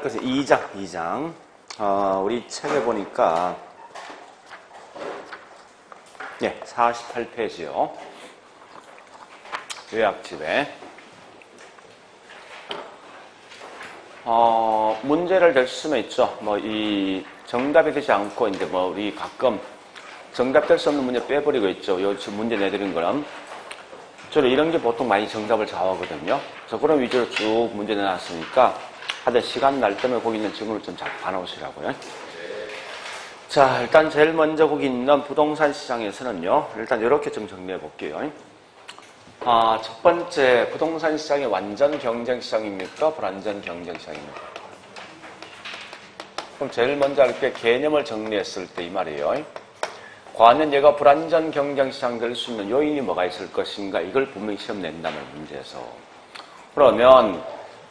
할 것은 2장, 2장. 어, 우리 책에 보니까, 예, 48페이지요. 요약집에. 어, 문제를 낼 수는 있죠. 뭐, 이, 정답이 되지 않고, 이제 뭐, 우리 가끔 정답될 수 없는 문제 빼버리고 있죠. 요, 지금 문제 내드린 거는. 저는 이런 게 보통 많이 정답을 좌우하거든요. 그래서 그런 위주로 쭉 문제 내놨으니까 하여튼 시간 날 때면 거기 있는 질문을 좀잘 봐놓으시라고요. 자, 일단 제일 먼저 거기 있는 부동산 시장에서는요. 일단 이렇게 좀 정리해 볼게요. 아, 첫 번째 부동산 시장이 완전 경쟁 시장입니까? 불완전 경쟁 시장입니까? 그럼 제일 먼저 할게 개념을 정리했을 때 이 말이에요. 과연 얘가 불안전 경쟁 시장 될 수 있는 요인이 뭐가 있을 것인가 이걸 분명히 시험 낸다는 문제에서 그러면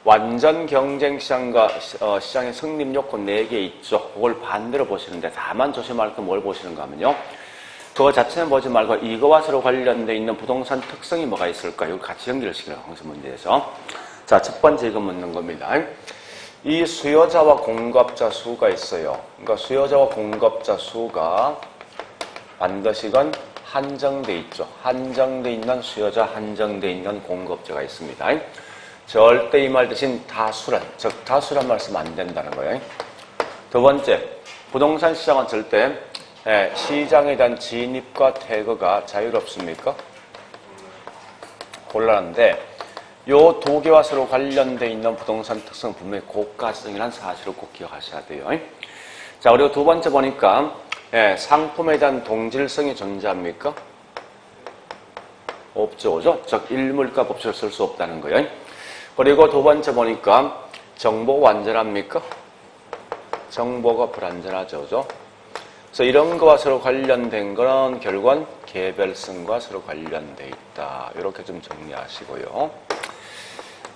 완전 경쟁 시장과 어, 시장의 성립 요건 4개 있죠. 그걸 반대로 보시는데 다만 조심할 건 뭘 보시는가 하면요. 그거 자체는 보지 말고 이거와 서로 관련돼 있는 부동산 특성이 뭐가 있을까 이걸 같이 연결시키는 항상 문제에서 자, 첫 번째 이거 묻는 겁니다. 이 수요자와 공급자 수가 있어요. 그러니까 수요자와 공급자 수가 반드시 이건 한정돼 있죠. 한정돼 있는 수요자, 한정돼 있는 공급자가 있습니다. 절대 이 말 대신 다수란, 즉 다수란 말씀 안 된다는 거예요. 두 번째, 부동산 시장은 절대 예, 시장에 대한 진입과 퇴거가 자유롭습니까? 곤란한데 요 두 개와 서로 관련돼 있는 부동산 특성 분명히 고가성이라는 사실을 꼭 기억하셔야 돼요. 자, 그리고 두 번째 보니까 예, 상품에 대한 동질성이 존재합니까? 없죠, 그죠? 즉, 일물가 법칙을 쓸수 없다는 거예요. 그리고 두 번째 보니까 정보가 완전합니까? 정보가 불완전하죠? 그래서 이런 거와 서로 관련된 거는 결국은 개별성과 서로 관련돼 있다. 이렇게 좀 정리하시고요.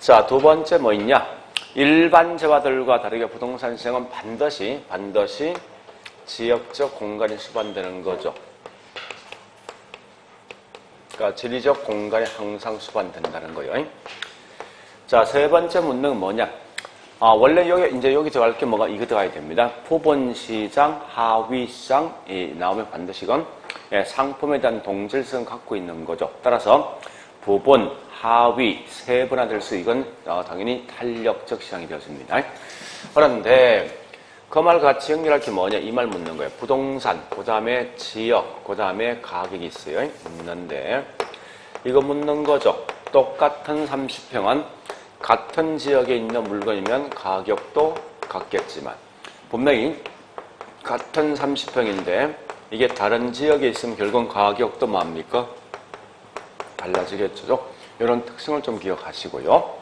자, 두 번째 뭐 있냐? 일반 재화들과 다르게 부동산 시장은 반드시, 반드시 지역적 공간이 수반되는 거죠. 그러니까 지리적 공간이 항상 수반된다는 거예요. 자, 세 번째 문제는 뭐냐? 아, 원래 여기, 이제 여기 들어갈 게 뭐가 이거 들어가야 됩니다. 부분시장, 하위시장 이 나오면 반드시 이건 예, 상품에 대한 동질성 갖고 있는 거죠. 따라서 부분, 하위, 세분화 될 수 이건 어, 당연히 탄력적 시장이 되었습니다. 그런데 그 말 같이 연결할 게 뭐냐? 이 말 묻는 거예요. 부동산, 그 다음에 지역, 그 다음에 가격이 있어요. 묻는데, 이거 묻는 거죠. 똑같은 30평은 같은 지역에 있는 물건이면 가격도 같겠지만, 분명히 같은 30평인데, 이게 다른 지역에 있으면 결국은 가격도 뭡니까? 달라지겠죠. 이런 특성을 좀 기억하시고요.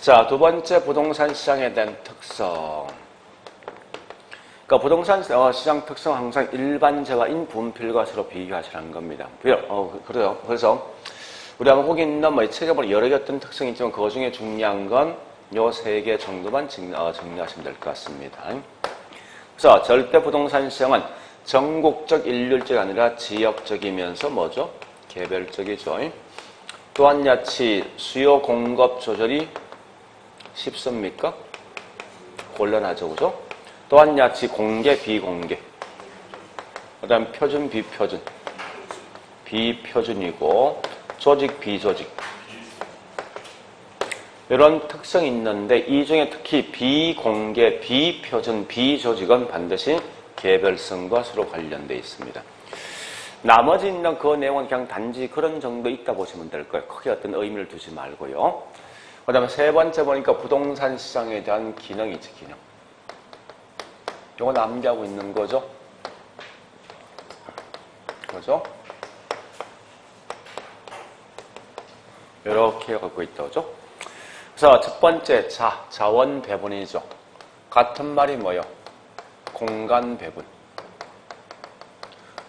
자, 두 번째 부동산 시장에 대한 특성. 그러니까 부동산 어, 시장 특성 항상 일반재와 인분필과 서로 비교하시라는 겁니다. 어, 그래요. 그래서 우리 한번 거기 있는 뭐 책에 보면 여러 개 어떤 특성이 있지만 그 중에 중요한 건 요 세 개 정도만 어, 정리하시면 될 것 같습니다. 그래서 절대 부동산 시장은 전국적 일률적이 아니라 지역적이면서 뭐죠? 개별적이죠. 또한 야치 수요 공급 조절이 쉽습니까? 곤란하죠, 그죠? 또한 야치 공개, 비공개. 그 다음 표준, 비표준. 비표준이고, 조직, 비조직. 이런 특성이 있는데, 이 중에 특히 비공개, 비표준, 비조직은 반드시 개별성과 서로 관련되어 있습니다. 나머지 있는 그 내용은 그냥 단지 그런 정도 있다 보시면 될 거예요. 크게 어떤 의미를 두지 말고요. 그 다음에 세 번째 보니까 부동산 시장에 대한 기능이지, 기능. 이건 암기하고 있는 거죠. 그죠? 이렇게 갖고 있다, 그죠? 그래서 첫 번째, 자, 자원 배분이죠. 같은 말이 뭐요? 공간 배분.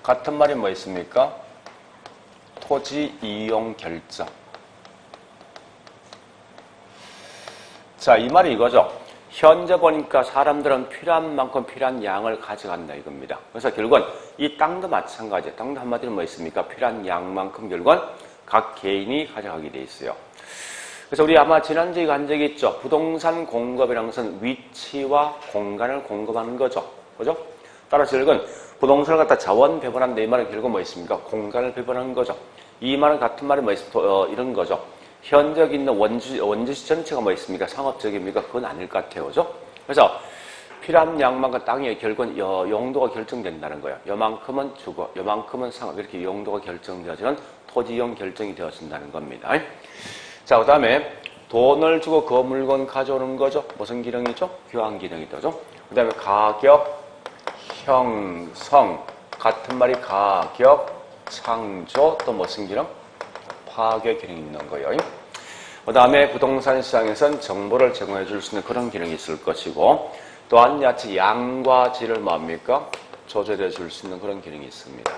같은 말이 뭐 있습니까? 토지 이용 결정. 자, 이 말이 이거죠. 현재 보니까 사람들은 필요한 만큼 필요한 양을 가져간다 이겁니다. 그래서 결국은 이 땅도 마찬가지예요. 땅도 한마디로 뭐 있습니까? 필요한 양만큼 결국은 각 개인이 가져가게 돼 있어요. 그래서 우리 아마 지난주에 간 적이 있죠. 부동산 공급이라는 것은 위치와 공간을 공급하는 거죠. 그죠? 따라서 결국은 부동산을 갖다 자원 배분한다 이 말은 결국 뭐 있습니까? 공간을 배분하는 거죠. 이 말은 같은 말이 뭐 있습니까? 어, 이런 거죠. 현적 있는 원주, 원주시 전체가 뭐 있습니까? 상업적입니까? 그건 아닐 것 같아요. 그죠? 그래서 필요한 양만과 땅의 결국은 여, 용도가 결정된다는 거예요. 요만큼은 주거, 요만큼은 상업 이렇게 용도가 결정되어지는 토지용 결정이 되어진다는 겁니다. 자, 그 다음에 돈을 주고 그 물건 가져오는 거죠. 무슨 기능이죠? 교환 기능이죠. 그 다음에 가격, 형성, 같은 말이 가격, 창조, 또 무슨 기능? 파괴 기능이 있는 거예요. 그 다음에 부동산 시장에선 정보를 제공해 줄 수 있는 그런 기능이 있을 것이고 또한 야채 양과 질을 뭡니까? 조절해 줄 수 있는 그런 기능이 있습니다.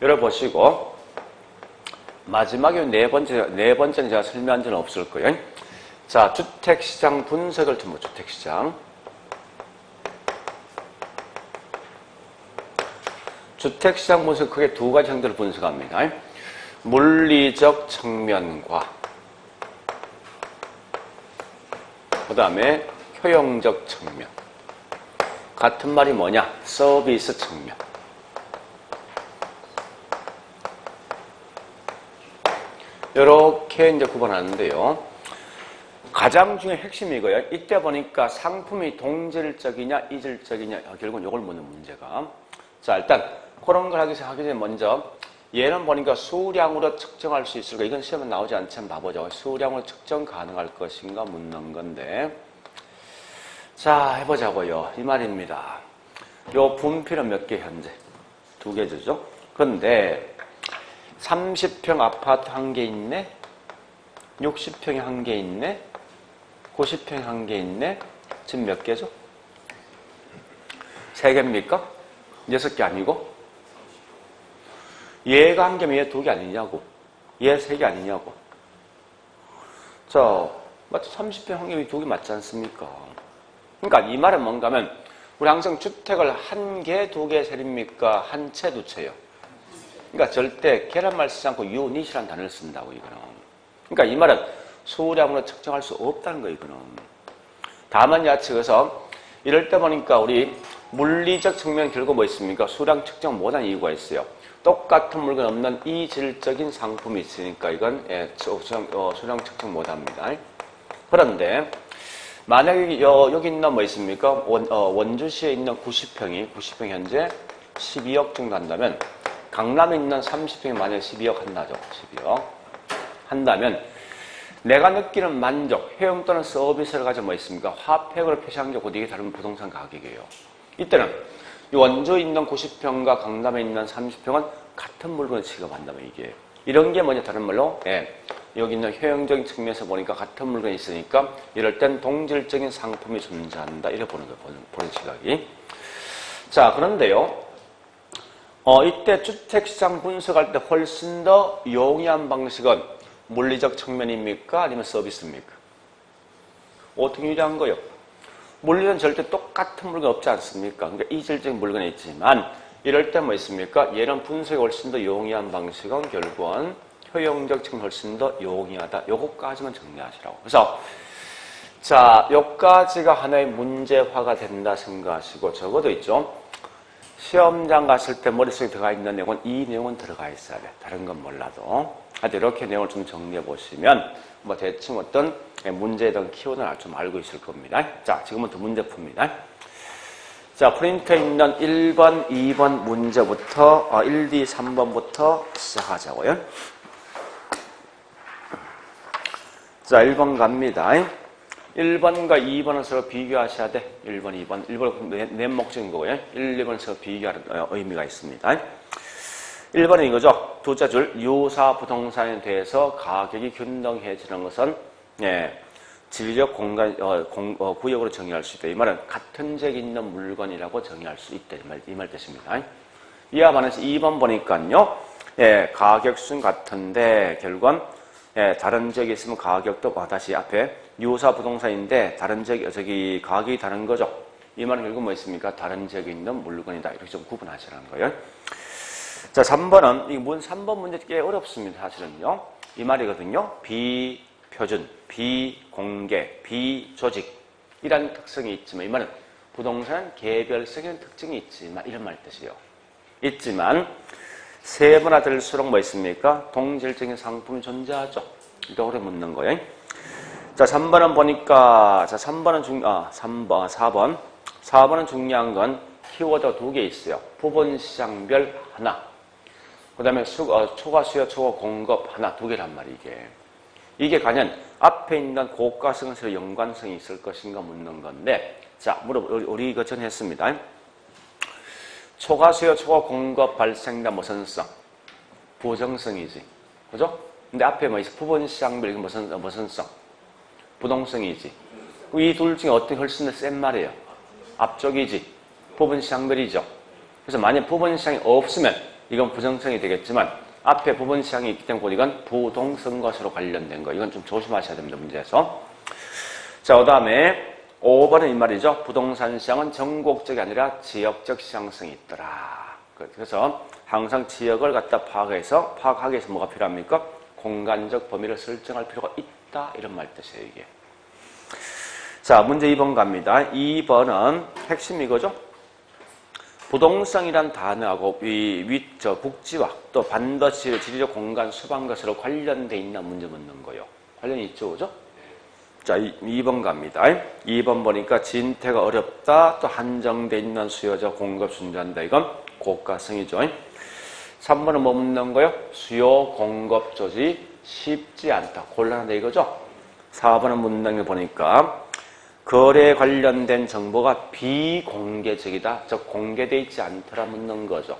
열어보시고 마지막에 네 번째, 네 번째는 제가 설명한 적은 없을 거예요. 자, 주택시장 분석을 좀, 주택시장. 주택시장 분석 크게 두 가지 형태로 분석합니다. 물리적 측면과 그 다음에 효용적 측면. 같은 말이 뭐냐? 서비스 측면. 이렇게 이제 구분하는데요. 가장 중요한 핵심이 이거예요. 이때 보니까 상품이 동질적이냐, 이질적이냐, 결국은 이걸 묻는 문제가. 자, 일단 그런 걸 하기 전에 먼저 얘는 보니까 수량으로 측정할 수 있을까? 이건 시험에 나오지 않지만 봐보죠. 수량으로 측정 가능할 것인가 묻는 건데. 자, 해보자고요. 이 말입니다. 요 분필은 몇 개 현재? 두 개 주죠? 근데 30평 아파트 한 개 있네? 60평에 한개 있네? 90평에 한개 있네? 지금 몇 개죠? 세 개입니까? 여섯 개 아니고? 얘가 한 개면 얘 두 개 아니냐고. 얘 세 개 아니냐고. 자, 맞죠? 30평 한 개면 두 개 맞지 않습니까? 그러니까 이 말은 뭔가 하면 우리 항상 주택을 한 개, 두 개 세립니까? 한 채, 두 채요. 그러니까 절대 계란말 쓰지 않고 유닛이라는 단어를 쓴다고 이거는. 그러니까 이 말은 수량으로 측정할 수 없다는 거 이거는. 다만 야측에서 이럴 때 보니까 우리 물리적 측면 결국 뭐 있습니까? 수량 측정 못한 이유가 있어요. 똑같은 물건 없는 이질적인 상품이 있으니까 이건 예, 수량, 어, 수량 측정 못합니다. 그런데 만약에 여, 여기 있는 뭐 있습니까? 원, 어, 주시에 있는 90평이 90평 현재 12억 정도 한다면 강남에 있는 30평이 만약에 12억 한다죠. 12억 한다면 내가 느끼는 만족, 효용 또는 서비스를 가지고 뭐 있습니까? 화폐로 표시한 게 곧 이게 다른 부동산 가격이에요. 이때는 원주에 있는 90평과 강남에 있는 30평은 같은 물건을 취급한다면 이게 이런 게 뭐냐 다른 말로 예, 여기 있는 효용적인 측면에서 보니까 같은 물건이 있으니까 이럴 땐 동질적인 상품이 존재한다 이렇게 보는 거예요 보는, 보는 시각이 자 그런데요 어, 이때 주택시장 분석할 때 훨씬 더 용이한 방식은 물리적 측면입니까 아니면 서비스입니까 어떻게 유리한 거예요 물리는 절대 똑같은 물건 없지 않습니까? 그러니까 이질적인 물건이 있지만 이럴 때 뭐 있습니까? 얘는 분석이 훨씬 더 용이한 방식은 결국은 효용적 측면 훨씬 더 용이하다. 요것까지만 정리하시라고. 그래서 자, 요까지가 하나의 문제화가 된다 생각하시고 적어도 있죠. 시험장 갔을 때 머릿속에 들어가 있는 내용은 이 내용은 들어가 있어야 돼. 다른 건 몰라도. 하여튼 이렇게 내용을 좀 정리해 보시면 뭐 대충 어떤 문제에 대한 키워드를 좀 알고 있을 겁니다. 자, 지금부터 문제 풉니다. 자, 프린터에 있는 1번, 2번 문제부터, 어, 1, 2, 3번부터 시작하자고요. 자, 1번 갑니다. 1번과 2번을 서로 비교하셔야 돼. 1번, 2번. 1번 내, 내 목적인 거고요. 1, 2번을 서로 비교하는 어, 의미가 있습니다. 1번은 이거죠. 두자 줄 유사 부동산에 대해서 가격이 균등해지는 것은 예, 지리적 공간 어, 공, 어, 구역으로 정의할 수 있다. 이 말은 같은 적 있는 물건이라고 정의할 수 있다. 이 말, 이 말 뜻입니다. 이와 반해서 2번 보니까요. 예, 가격 수준 같은데 결국은 예, 다른 지역에 있으면 가격도 아, 다시 앞에 유사 부동산인데 다른 지역 저기 가격이 다른 거죠. 이 말은 결국 뭐 있습니까? 다른 지역에 있는 물건이다. 이렇게 좀 구분하시라는 거예요. 자, 3번은, 이문 3번 문제 꽤 어렵습니다. 사실은요. 이 말이거든요. 비표준, 비공개, 비조직이라는 특성이 있지만 이 말은 부동산은 개별적인 특징이 있지만 이런 말 뜻이에요. 있지만 세분화 될수록 뭐 있습니까? 동질적인 상품이 존재하죠. 이거 오래 묻는 거예요. 자, 3번은 보니까 자, 3번은 중 아, 3번, 4번. 4번은 중요한 건 키워드 두 개 있어요. 부분 시장별 하나. 그 다음에 수, 어, 초과 수요, 초과 공급 하나, 두 개란 말이 이게. 이게 과연 앞에 있는 고가성에서 연관성이 있을 것인가 묻는 건데, 자, 물어 우리, 우리 이거 전 했습니다. 초과 수요, 초과 공급 발생된 무슨 성? 부정성이지. 그죠? 근데 앞에 뭐? 부분 시장별 이게 무슨, 어, 무슨 성? 부동성이지. 이 둘 중에 어떤 게 훨씬 더 센 말이에요? 앞쪽이지. 부분 시장별이죠. 그래서 만약 부분 시장이 없으면 이건 부정성이 되겠지만 앞에 부분 시장이 있기 때문에 이건 부동성 것으로 관련된 거. 이건 좀 조심하셔야 됩니다. 문제에서. 자, 그 다음에 5번은 이 말이죠. 부동산 시장은 전국적이 아니라 지역적 시장성이 있더라. 그래서 항상 지역을 갖다 파악해서 파악하기 위해서 뭐가 필요합니까? 공간적 범위를 설정할 필요가 있다. 이런 말 뜻이에요, 이게. 자, 문제 2번 갑니다. 2번은 핵심 이거죠? 부동성이란 단어하고 위, 위, 저, 국지와 또 반도체 지리적 공간 수반 것으로 관련돼 있나 문제 묻는 거요. 관련이 있죠, 그죠? 자, 2, 번 갑니다. 2번 보니까 진퇴가 어렵다, 또 한정돼 있는 수요자 공급 순조한다. 이건 고가성이죠. 3번은 뭐 묻는 거요? 수요 공급 조지 쉽지 않다. 곤란하다 이거죠? 4번은 묻는 게 보니까 거래에 관련된 정보가 비공개적이다. 즉 공개되어 있지 않더라 묻는 거죠.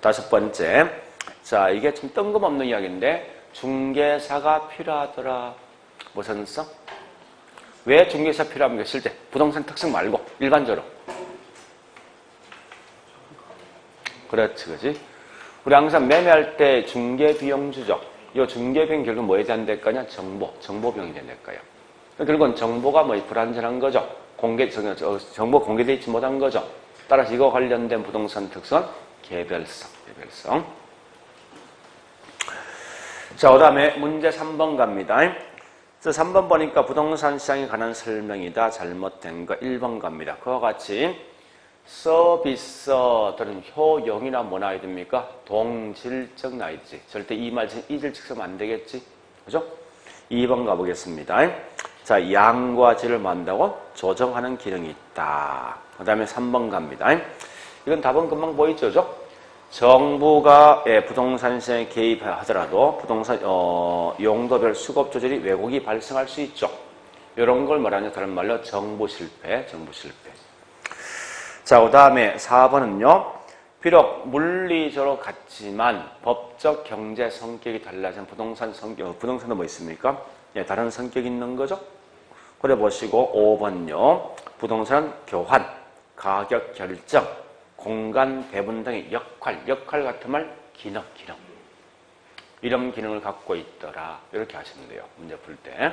다섯 번째. 자, 이게 좀 뜬금없는 이야기인데 중개사가 필요하더라. 무슨 성? 왜 중개사 필요합니까? 실제 부동산 특성 말고 일반적으로. 그렇지, 그지? 우리 항상 매매할 때 중개 비용 주죠. 이 중개 비용 결국 뭐에 대한 대가냐? 정보, 정보 비용이 대한 대가요. 결국은 정보가 뭐 불안전한 거죠. 공개, 정보 공개되어 있지 못한 거죠. 따라서 이거 관련된 부동산 특성은 개별성, 개별성. 자, 그 다음에 문제 3번 갑니다. 그래서 3번 보니까 부동산 시장에 관한 설명이다. 잘못된 거 1번 갑니다. 그와 같이 서비스들은 효용이나 뭐 나야 됩니까? 동질적 나야지. 절대 이 말, 이질적 쓰면 안 되겠지. 그죠? 2번 가보겠습니다. 자, 양과 질을 만다고 조정하는 기능이 있다. 그 다음에 3번 갑니다. 이건 답은 금방 보이죠? 그죠? 정부가 예, 부동산 시장에 개입하더라도 부동산 어, 용도별 수급 조절이 왜곡이 발생할 수 있죠. 이런 걸 말하냐 다른 말로 정부 실패, 정부 실패. 자, 그 다음에 4번은요. 비록 물리적으로 같지만 법적 경제 성격이 달라진 부동산 성격, 부동산은 뭐 있습니까? 예, 다른 성격이 있는 거죠. 그래 보시고 5번요. 부동산 교환, 가격 결정, 공간 배분 등의 역할, 역할 같은 말 기능, 기능. 이런 기능을 갖고 있더라. 이렇게 하시면 돼요. 문제 풀 때.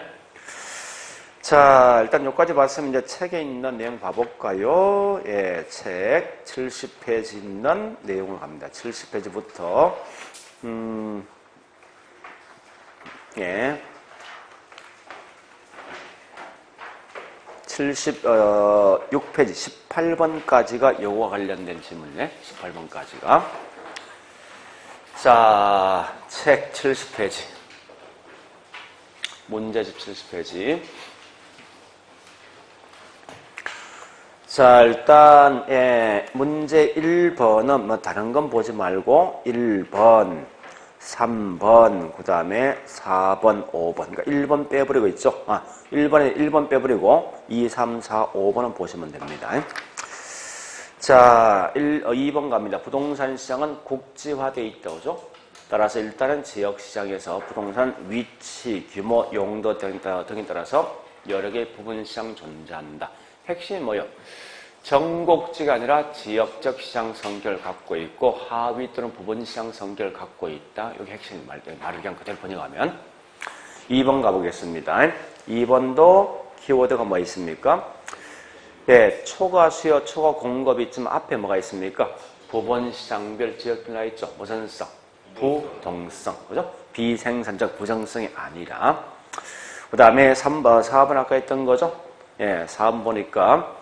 자, 일단 여기까지 봤으면 이제 책에 있는 내용 봐볼까요? 예, 책 70페이지 있는 내용을 갑니다. 70페이지부터, 음, 예. 76페이지 18번까지가 요거와 관련된 질문이네. 18번까지가. 자, 책 70페이지. 문제집 70페이지. 자, 일단, 예, 문제 1번은 뭐 다른 건 보지 말고 1번, 3번, 그 다음에 4번, 5번. 그러니까 1번 빼버리고 있죠. 아, 1번에 1번 빼버리고 2, 3, 4, 5번은 보시면 됩니다. 자, 1, 어, 2번 갑니다. 부동산 시장은 국지화되어 있다. 그죠? 따라서 일단은 지역 시장에서 부동산 위치, 규모, 용도 등에 따라서 여러 개의 부분 시장 존재한다. 핵심이 뭐요? 전국지가 아니라 지역적 시장 성격을 갖고 있고 하위 또는 부분 시장 성격을 갖고 있다. 여기 핵심 말, 말을 그냥 그대로 번역하면 2번 가보겠습니다. 2번도 키워드가 뭐 있습니까? 예, 초과 수요, 초과 공급이 있지만 앞에 뭐가 있습니까? 부분 시장별 지역별 나 있죠. 무슨 성? 부동성. 그죠? 비생산적 부정성이 아니라 그 다음에 3번, 4번 아까 했던 거죠? 예, 4번 보니까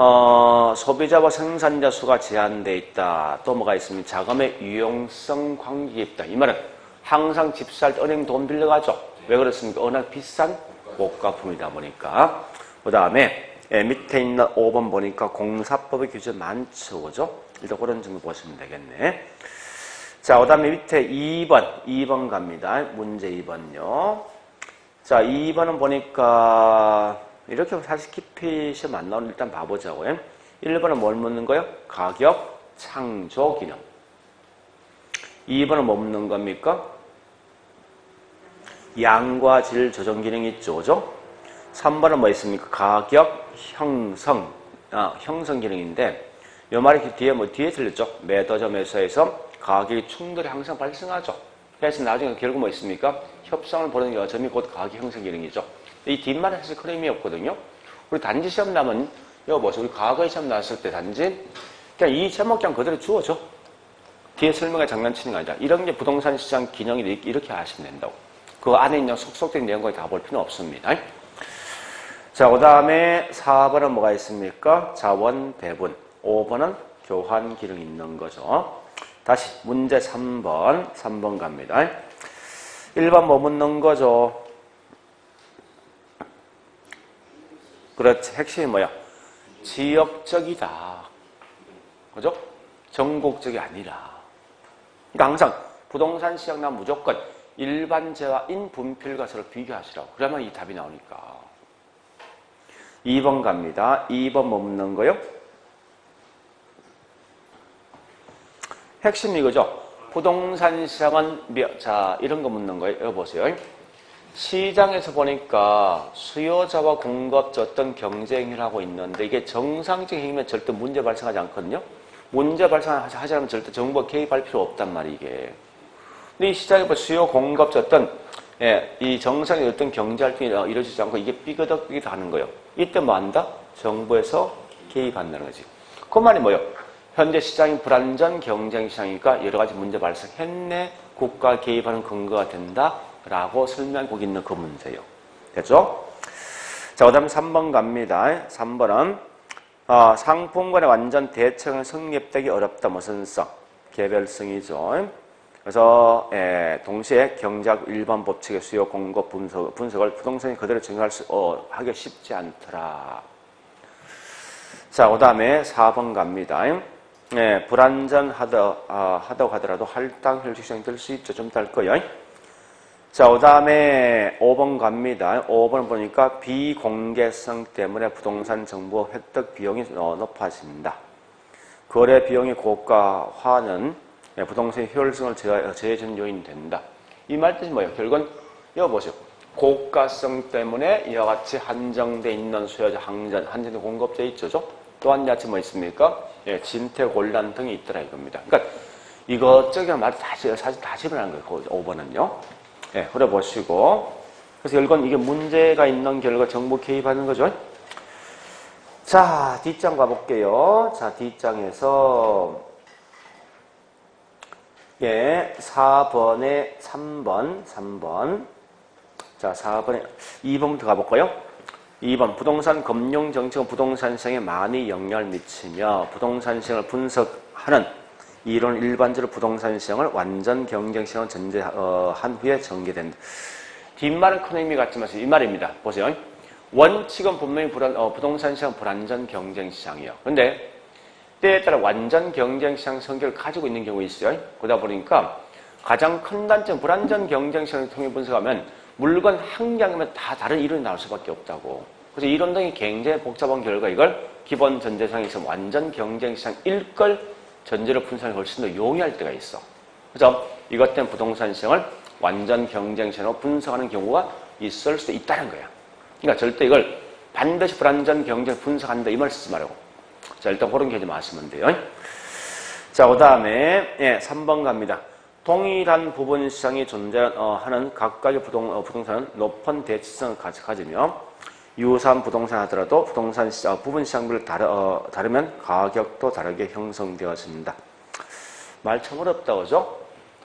어, 소비자와 생산자 수가 제한돼 있다. 또 뭐가 있으면 자금의 유용성 관계가 있다. 이 말은 항상 집 살 때 은행 돈 빌려가죠. 왜 그렇습니까? 워낙 비싼 고가품이다 보니까. 그 다음에 예, 밑에 있는 5번 보니까 공사법의 규제 많죠. 그죠? 일단 그런 점을 보시면 되겠네. 자, 그 다음에 밑에 2번, 2번 갑니다. 문제 2번요. 자, 2번은 보니까 이렇게 사실 깊이 시험 안 나오는 일단 봐보자고요. 1번은 뭘 묻는 거예요? 가격 창조 기능. 2번은 뭐 묻는 겁니까? 양과 질 조정 기능 있죠. 그죠? 3번은 뭐 있습니까? 가격 형성. 아, 형성 기능인데 이 말이 뒤에 뭐 뒤에 틀렸죠? 매도점에서에서 가격이 충돌이 항상 발생하죠. 그래서 나중에 결국 뭐 있습니까? 협상을 벌이는 여점이 곧 가격 형성 기능이죠. 이 사실 큰 의미 없거든요. 우리 단지 시험 나면 여보 보세요. 우리 과거에 시험 나왔을 때 단지 그냥 이 제목 그냥 그대로 주어줘. 뒤에 설명에 장난치는 게 아니라 이런 게 부동산 시장 기능이 이렇게 아시면 된다고. 그 안에 있는 속속된 내용까지 다 볼 필요는 없습니다. 자, 그 다음에 4번은 뭐가 있습니까? 자원 배분. 5번은 교환 기능 있는 거죠. 다시 문제 3번, 3번 갑니다. 1번 뭐 묻는 거죠? 그렇지. 핵심이 뭐야? 지역적이다. 그죠? 전국적이 아니라. 그러니까 항상 부동산 시장 나 무조건 일반재와 인분필과 서로 비교하시라고. 그러면 이 답이 나오니까. 2번 갑니다. 2번 뭐 묻는 거요? 핵심이 그죠? 부동산 시장은 자 이런 거 묻는 거예요. 여기 보세요. 시장에서 보니까 수요자와 공급자 어떤 경쟁을 하고 있는데 이게 정상적인 행위면 절대 문제 발생하지 않거든요. 문제 발생하지 않으면 절대 정부가 개입할 필요 없단 말이 이게. 근데 이 시장에 뭐 수요 공급자 어떤 예, 이 정상의 어떤 경제 활동이 이루어지지 않고 이게 삐그덕삐그덕 하는 거예요. 이때 뭐 한다? 정부에서 개입한다는 거지. 그 말이 뭐예요? 현재 시장이 불안전 경쟁 시장이니까 여러 가지 문제 발생했네. 국가 개입하는 근거가 된다. 라고 설명하고 있는 그 문제예요. 됐죠? 자, 그 다음에 3번 갑니다. 3번은 어, 상품권의 완전 대책은 성립되기 어렵다. 무슨 성? 개별성이죠. 그래서 예, 동시에 경제학 일반 법칙의 수요 공급 분석, 분석을 부동산이 그대로 적용할 수 어, 하기 쉽지 않더라. 자, 그 다음에 4번 갑니다. 예, 불안전하다, 아, 하다고 하더라도 할당 혈식성이 될 수 있죠. 좀달 거예요. 자, 그 다음에 5번 갑니다. 5번 보니까 비공개성 때문에 부동산 정보 획득 비용이 어, 높아진다. 거래 비용이 고가화는 부동산의 효율성을 제해주는 요인이 된다. 이 말 뜻이 뭐예요? 결국은 이거 보세요. 고가성 때문에 이와 같이 한정돼 있는 수요자, 항전, 한정된 공급자 있죠. 또한 야채 뭐 있습니까? 예, 진퇴 곤란 등이 있더라 이겁니다. 그러니까 이것저것 말이 다, 사실 다 집어넣은 거예요. 5번은요. 예, 그래 보시고. 그래서 결국은 이게 문제가 있는 결과 정보 개입하는 거죠. 자, 뒷장 가볼게요. 자, 뒷장에서 예, 4번에 3번, 3번. 자, 4번에 2번부터 가볼까요? 2번 부동산 금융 정책은 부동산 시장에 많이 영향을 미치며 부동산 시장을 분석하는 이론 일반적으로 부동산 시장을 완전 경쟁 시장을 전제한 어, 후에 전개된다. 뒷말은 큰 의미 같지만 이 말입니다. 보세요. 원칙은 분명히 불안, 어, 부동산 시장 불안전 경쟁 시장이요. 그런데 때에 따라 완전 경쟁 시장 성격을 가지고 있는 경우 있어요. 그러다 보니까 가장 큰 단점 불안전 경쟁 시장을 통해 분석하면 물건 한 개면 다 다른 이론이 나올 수밖에 없다고. 그래서 이론 등이 굉장히 복잡한 결과 이걸 기본 전제상에서 완전 경쟁 시장 일 걸 전제로 분석이 훨씬 더 용이할 때가 있어. 그래서 이것 때문에 부동산 시장을 완전 경쟁 시장으로 분석하는 경우가 있을 수도 있다는 거야. 그러니까 절대 이걸 반드시 불안전 경쟁 분석한다 이 말 쓰지 말고. 자 일단 그런 개념 아시면 돼요. 자, 그 다음에, 예, 3번 갑니다. 동일한 부분 시장이 존재하는 각각의 부동, 어, 부동산은 높은 대치성을 가지며 유사한 부동산 하더라도 부동산 시장, 어, 부분 시장별 다르, 어, 다르면 가격도 다르게 형성되어진다. 말 참 어렵다, 그죠?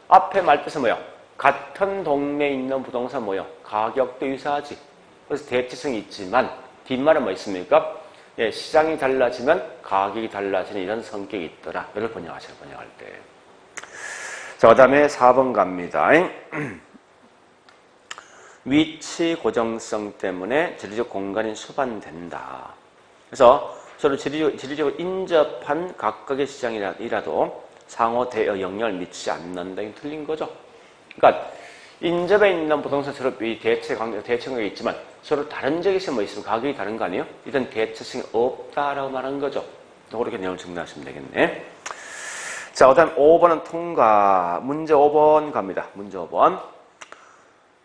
앞에 말뜻은 뭐야? 같은 동네에 있는 부동산 뭐요? 가격도 유사하지. 그래서 대체성이 있지만 뒷말은 뭐 있습니까? 예, 시장이 달라지면 가격이 달라지는 이런 성격이 있더라. 이걸 번역하셔요, 번역할 때. 자, 그 다음에 4번 갑니다. 위치 고정성 때문에 지리적 공간이 수반된다. 그래서 서로 지리적, 지리적으로 인접한 각각의 시장이라도 상호 대여 영향을 미치지 않는다. 이거 틀린 거죠. 그러니까 인접에 있는 부동산 서로 이 대체 관계, 대체 관계가 있지만 서로 다른 적이 뭐 있으면 가격이 다른 거 아니에요? 이런 대체성이 없다라고 말하는 거죠. 그렇게 내용을 정리하시면 되겠네. 자, 그 다음 5번은 통과. 문제 5번 갑니다. 문제 5번.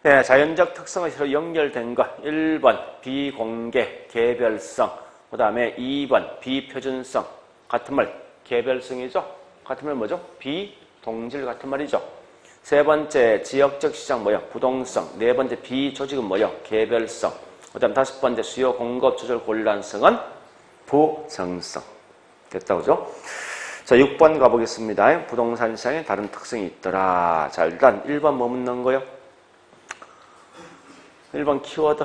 네, 자연적 특성이 서로 연결된 것. 1번 비공개, 개별성. 그 다음에 2번 비표준성. 같은 말, 개별성이죠. 같은 말 뭐죠? 비동질 같은 말이죠. 세 번째 지역적 시장 뭐요? 부동성. 네 번째 비조직은 뭐요? 개별성. 그 다음 다섯 번째 수요 공급 조절 곤란성은 부정성. 됐다 그죠? 자 6번 가보겠습니다. 부동산 시장에 다른 특성이 있더라. 자 일단 1번 뭐 묻는 거요? 1번 키워드.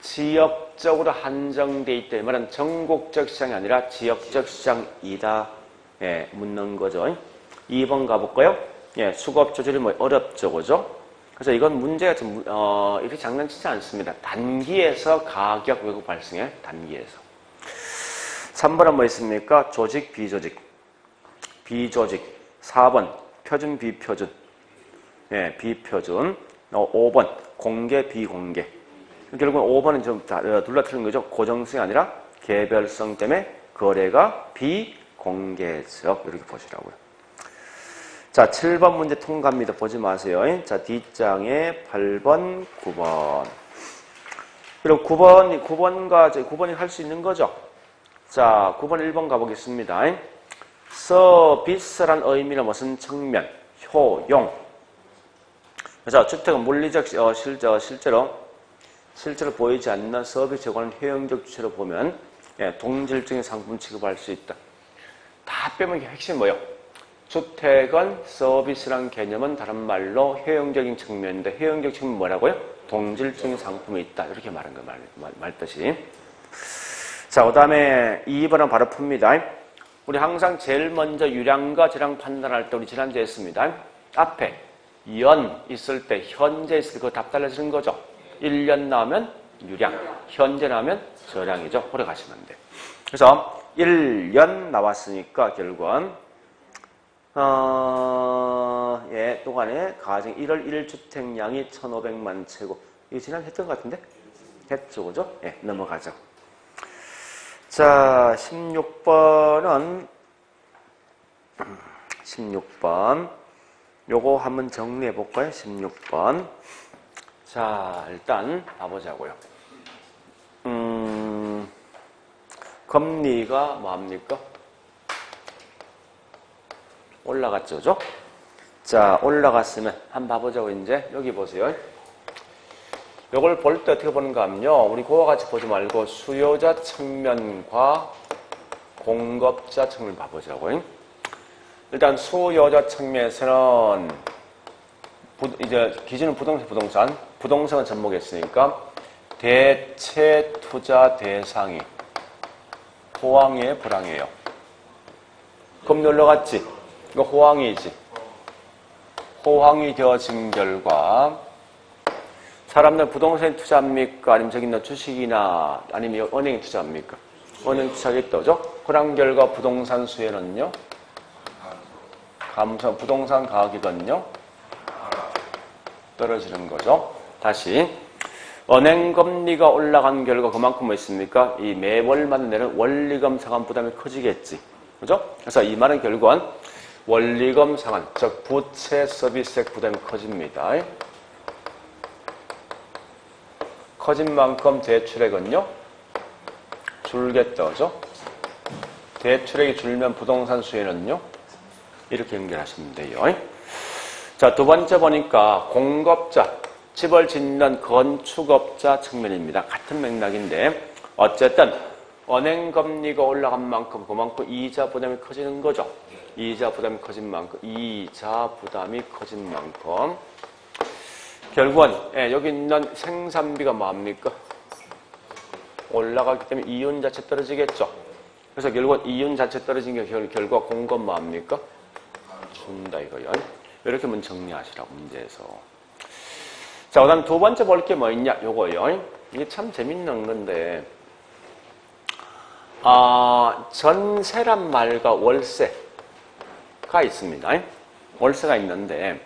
지역적으로 한정돼 있다. 이 말은 전국적 시장이 아니라 지역적 시장이다. 예, 묻는 거죠. 2번 가볼까요? 예, 수급 조절이 뭐 어렵죠, 그죠? 그래서 이건 문제가 좀, 어, 이렇게 장난치지 않습니다. 단기에서 가격 왜곡 발생해, 단기에서. 3번은 뭐 있습니까? 조직, 비조직. 비조직. 4번, 표준, 비표준. 예, 비표준. 어, 5번, 공개, 비공개. 결국은 5번은 좀 어, 둘러 틀린 거죠. 고정성이 아니라 개별성 때문에 거래가 비공개적. 이렇게 보시라고요. 자, 7번 문제 통과합니다. 보지 마세요. 자, 뒷장에 8번, 9번. 그리고 9번, 9번과 9번이 할 수 있는 거죠. 자, 9번 1번 가보겠습니다. 서비스란 의미는 무슨 측면? 효용. 그래서 주택은 물리적, 어, 실, 어, 실제로, 실제로 보이지 않는 서비스 제공은 효용적 주체로 보면, 예, 동질적인 상품 취급할 수 있다. 다 빼면 핵심 뭐예요? 주택은 서비스란 개념은 다른 말로 효용적인 측면인데, 효용적 측면 뭐라고요? 동질적인 상품이 있다. 이렇게 말한 거 말, 말, 말듯이. 자, 그 다음에 2번은 바로 풉니다. 우리 항상 제일 먼저 유량과 재량 판단할 때 우리 지난주에 했습니다. 앞에 연 있을 때, 현재 있을 때 그거 답 달라지는 거죠. 1년 나오면 유량, 현재 나오면 저량이죠. 오래 가시면 돼. 그래서 1년 나왔으니까 결국은 어, 예, 동안에 가정 1월 1주택량이 1,500만 채고 이거 지난 했던 것 같은데? 했죠, 그죠? 예, 넘어가죠. 자, 16번은 16번 요거 한번 정리해 볼까요? 16번 자, 일단 봐보자고요. 음, 금리가 뭐합니까? 올라갔죠, 그죠? 자, 올라갔으면 한번 봐보자고 이제 여기 보세요. 이걸 볼 때 어떻게 보는가 하면요. 우리 그와 같이 보지 말고 수요자 측면과 공급자 측면 봐보자고요. 일단 수요자 측면에서는 부, 이제 기준은 부동산, 부동산. 부동산을 접목했으니까 대체 투자 대상이 호황이에요, 불황이에요? 금리 올라갔지? 이거 호황이지. 호황이 되어진 결과 사람들 부동산에 투자합니까? 아니면 저기 있는 주식이나 아니면 은행에 투자합니까? 은행 투자하겠다죠? 그런 결과 부동산 수혜는요? 감소, 부동산 가격은요? 떨어지는 거죠. 다시 은행 금리가 올라간 결과 그만큼 뭐 있습니까? 이 매월마다 내는 원리금 상환 부담이 커지겠지. 그죠? 그래서 이 말은 결국은 원리금 상환, 즉 부채 서비스액 부담이 커집니다. 커진 만큼 대출액은요? 줄겠죠. 대출액이 줄면 부동산 수혜는요? 이렇게 연결하시면 돼요. 자, 두 번째 보니까 공급자, 집을 짓는 건축업자 측면입니다. 같은 맥락인데 어쨌든 은행 금리가 올라간 만큼 그만큼 이자 부담이 커지는 거죠. 이자 부담이 커진 만큼 이자 부담이 커진 만큼 결국은 예, 여기 있는 생산비가 뭡니까? 올라가기 때문에 이윤 자체 떨어지겠죠. 그래서 결국은 이윤 자체 떨어진 게 결, 결과 공건 뭡니까? 준다 이거요. 이렇게 한번 정리하시라고 문제에서. 자, 그 다음 두 번째 볼 게 뭐 있냐? 요거요. 이게 참 재밌는 건데, 아, 전세란 말과 월세가 있습니다. 월세가 있는데,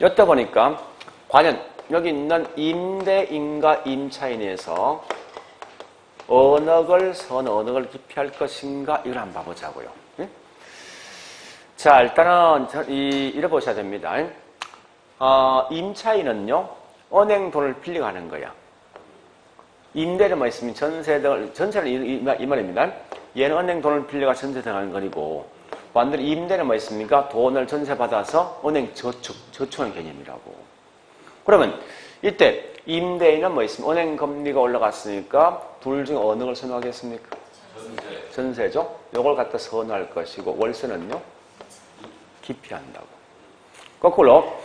여태 보니까, 과연 여기 있는 임대인과 임차인에서 걸 선, 걸 기피할 것인가, 이걸 한번 봐보자고요. 예? 자, 일단은, 이, 이래 보셔야 됩니다. 어, 임차인은요, 은행 돈을 빌려가는 거야. 임대를 뭐 있으면 전세 등을, 전세는 이, 이, 이 말입니다. 얘는 은행 돈을 빌려가 전세 등하는 거이고, 반대로 임대는 뭐 있습니까? 돈을 전세 받아서 은행 저축, 저축하는 개념이라고. 그러면 이때 임대인은 뭐 있으면 은행 금리가 올라갔으니까 둘 중에 어느 걸 선호하겠습니까? 전세. 전세죠? 요걸 갖다 선호할 것이고, 월세는요? 기피한다고. 거꾸로,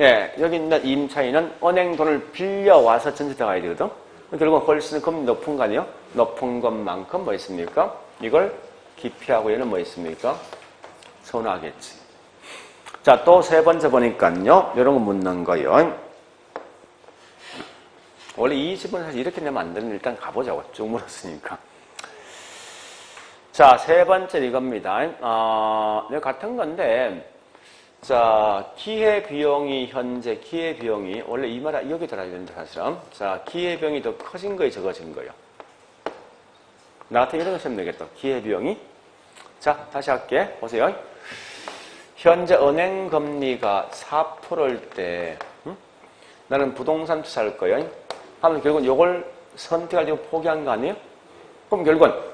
예, 여기 있는 임차인은 은행 돈을 빌려와서 전세 들어가야 되거든? 결국 월세는 금리 높은 거 아니에요? 높은 것만큼 뭐 있습니까? 이걸 기피하고 얘는 뭐 있습니까? 선호하겠지. 자, 또 세 번째 보니까요. 이런 거 묻는 거요. 원래 이 집은 사실 이렇게 내면 안 되는데 일단 가보자고. 쭉 물었으니까. 자, 세 번째 이겁니다. 어, 같은 건데, 자, 기회비용이 현재 기회비용이 원래 이 말 여기 들어야 되는데 사실은. 자 기회비용이 더 커진 거예요 적어진 거예요. 나 같은 이런 거 쓰면 되겠다. 기회비용이? 자 다시 할게. 보세요. 현재 은행 금리가 4%일 때 음? 나는 부동산 투자할 거예요. 하면 결국은 이걸 선택하려고 포기한 거 아니에요? 그럼 결국은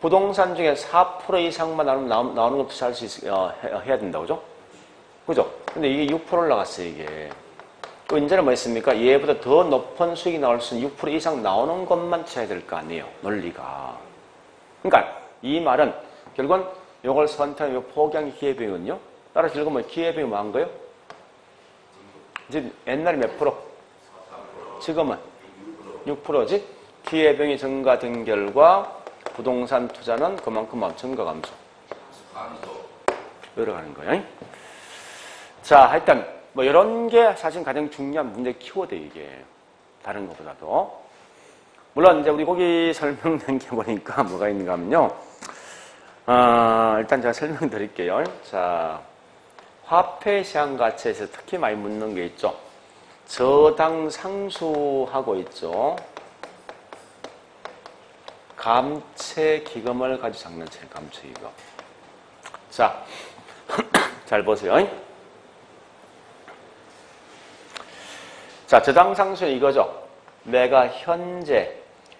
부동산 중에 4% 이상만 나오는, 나오는 거 투자할 수 있, 어, 해야 된다고 그죠? 그죠? 근데 이게 6% 올라갔어요, 이게. 그 이제는 뭐 있습니까? 얘보다 더 높은 수익이 나올 수 있는 6% 이상 나오는 것만 쳐야 될 거 아니에요, 논리가. 그러니까 이 말은 결국은 이걸 선택한 포기한 기회비용은요. 따라서 결국 뭐 기회비용이 뭐한 거예요? 이제 옛날에 몇 프로? 지금은 6%지? 기회비용이 증가된 결과 부동산 투자는 그만큼 증가 감소. 늘어가는 거예요. 자, 하여튼 뭐 이런 게 사실 가장 중요한 문제 키워드 이게 다른 것보다도 물론 이제 우리 거기 설명된 게 보니까 뭐가 있는가 하면요. 어, 일단 제가 설명드릴게요. 자, 화폐 시장 가치에서 특히 많이 묻는 게 있죠. 저당 상수하고 있죠. 감채 기금을 가지고 장난치 감채 기금. 자, 잘 보세요. 자, 저당 상수는 이거죠. 내가 현재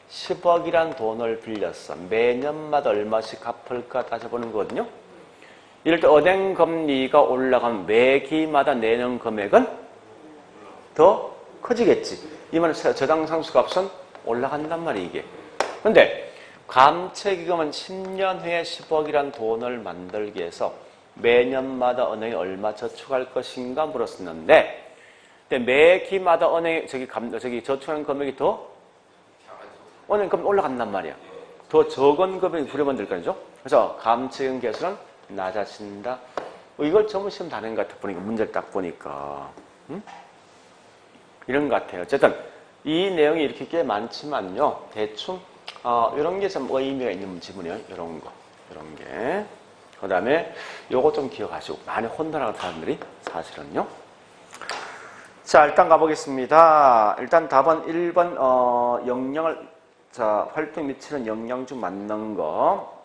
10억이란 돈을 빌렸어. 매년마다 얼마씩 갚을까 따져보는 거거든요. 이럴 때 은행 금리가 올라가면 매기마다 내는 금액은 더 커지겠지. 이 말은 저당 상수 값은 올라간단 말이에요, 이게. 근데 감채기금은 10년 후에 10억이란 돈을 만들기 위해서 매년마다 은행에 얼마 저축할 것인가 물었었는데 매 기마다 은행 저기 감 저기 저축하는 금액이 더 은행 금 올라간단 말이야. 더 적은 금액이 부려만들 거죠. 그래서 감채금 개수는 낮아진다. 뭐 이걸 전부 시험 다는 것 같아 보니까 문제를 딱 보니까 음? 이런 것 같아요. 어쨌든 이 내용이 이렇게 꽤 많지만요. 대충 어, 이런 게좀 의미가 있는 지문이에요. 이런 거, 이런 게. 그 다음에 요거 좀 기억하시고 많이 혼돈하는 사람들이 사실은요. 자, 일단 가보겠습니다. 일단 답은 1번, 어, 영향을, 자, 활동 미치는 영향 중 맞는 거.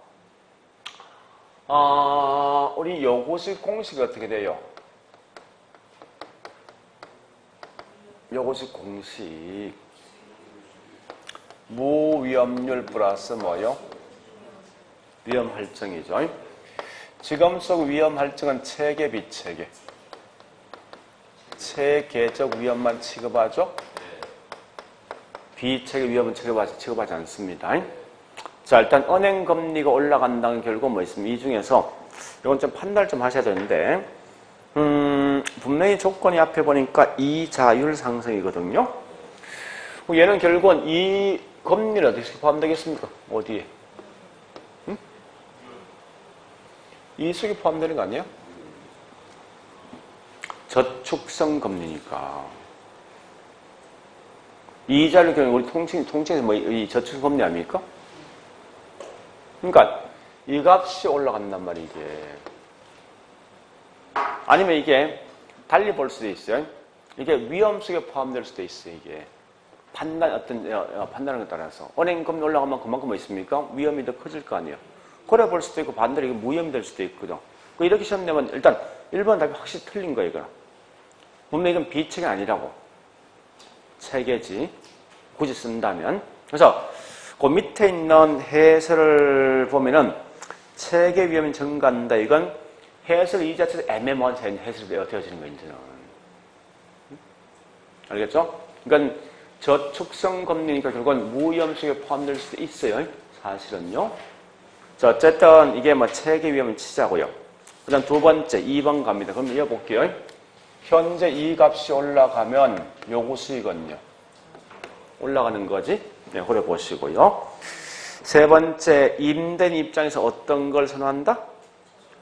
어, 우리 요것이 공식이 어떻게 돼요? 요것이 공식. 무위험률 플러스 뭐요? 위험 할증이죠. 지금 속 위험 할증은 체계, 비체계. 체계적 위험만 취급하죠? 비체계 위험은 취급하지, 취급하지 않습니다. 자, 일단 은행 금리가 올라간다는 결과 뭐 있습니까? 이 중에서 이건 좀 판단을 좀 하셔야 되는데, 음, 분명히 조건이 앞에 보니까 이자율 상승이거든요. 얘는 결국은 이 금리는 어디서 포함되겠습니까? 어디에? 응? 이수익이 포함되는 거 아니에요? 저축성 금리니까. 이자를 경우 우리 통칭, 통칭에서 뭐, 이 저축 금리 아닙니까? 그러니까, 이 값이 올라간단 말이에요, 이게. 아니면 이게, 달리 볼 수도 있어요. 이게 위험 속에 포함될 수도 있어요, 이게. 판단, 어떤, 어, 어, 판단하는 것에 따라서. 은행금리 올라가면 그만큼 뭐 있습니까? 위험이 더 커질 거 아니에요. 그래 볼 수도 있고, 반대로 이게 무위험이 될 수도 있거든. 그 이렇게 시험 내면 일단 1번 답이 확실히 틀린 거예요, 이거는. 분명히 이건 비책이 아니라고. 체계지. 굳이 쓴다면. 그래서 그 밑에 있는 해설을 보면은 체계 위험이 증가한다. 이건 해설 이 자체에서 애매모호한 해설이 되어지는 거예요, 이제는. 알겠죠? 그러니까 저축성 금리니까 결국은 무위험 속에 포함될 수도 있어요. 사실은요. 자, 어쨌든 이게 뭐 체계 위험을 치자고요. 그 다음 두 번째, 2번 갑니다. 그럼 이어볼게요. 현재 이 값이 올라가면 요구 수익은요. 올라가는 거지. 네, 그래 보시고요. 세 번째, 임된 입장에서 어떤 걸 선호한다?